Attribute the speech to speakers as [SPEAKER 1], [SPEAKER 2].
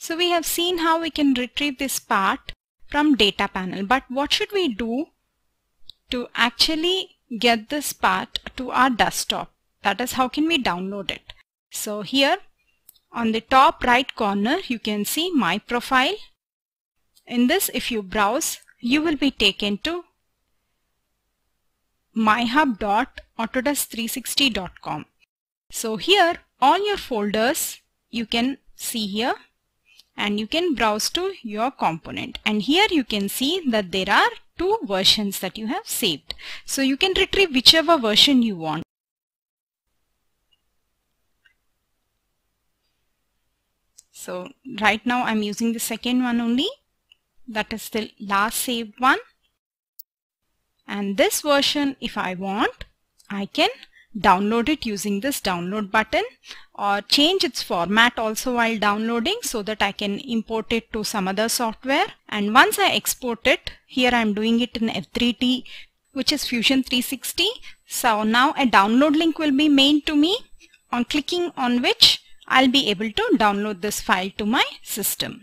[SPEAKER 1] So we have seen how we can retrieve this part from data panel. But what should we do to actually get this part to our desktop? That is how can we download it? So here on the top right corner you can see my profile. In this if you browse you will be taken to myhub.autodesk360.com. So here all your folders you can see here and you can browse to your component and here you can see that there are two versions that you have saved. So you can retrieve whichever version you want. So right now I'm using the second one only that is the last saved one and this version if I want I can download it using this download button or change its format also while downloading so that I can import it to some other software. And once I export it here I'm doing it in F3D which is Fusion 360 so now a download link will be made to me. On clicking on which I'll be able to download this file to my system.